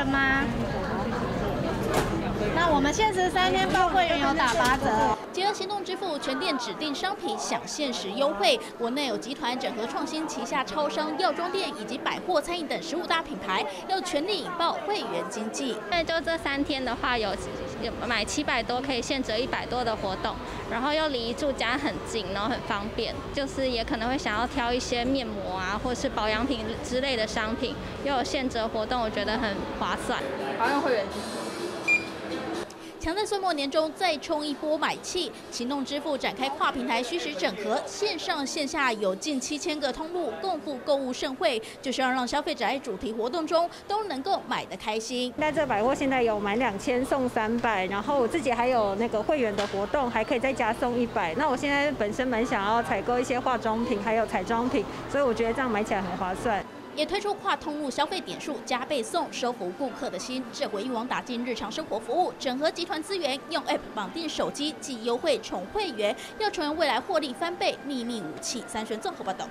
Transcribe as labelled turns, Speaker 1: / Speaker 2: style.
Speaker 1: 员吗？那我们限时三天报会员有打八折。
Speaker 2: 结合行动支付，全店指定商品享限时优惠。国内有集团整合创新旗下超商、药妆店以及百货、餐饮等十五大品牌，要全力引爆会员经济。
Speaker 3: 那就这三天的话，有有买七百多可以现折一百多的活动，然后又离住家很近，然后很方便，就是也可能会想要挑一些面膜啊，或是保养品之类的商品，又有现折活动，我觉得很划算。
Speaker 4: 好用会员。
Speaker 2: 强在岁末年终再冲一波买气，行动支付展开跨平台虚实整合，线上线下有近七千个通路共赴购物盛会，就是要让消费者在主题活动中都能够买得开心。
Speaker 5: 那这百货现在有买两千送三百，然后我自己还有那个会员的活动，还可以再加送一百。那我现在本身蛮想要采购一些化妆品，还有彩妆品，所以我觉得这样买起来很划算。
Speaker 2: 也推出跨通路消费点数加倍送，收服顾客的心。这回一网打尽日常生活服务，整合集团资源，用 App 绑定手机，既优惠宠会员，要成为未来获利翻倍秘密武器。三选综合报道。